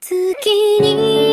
月に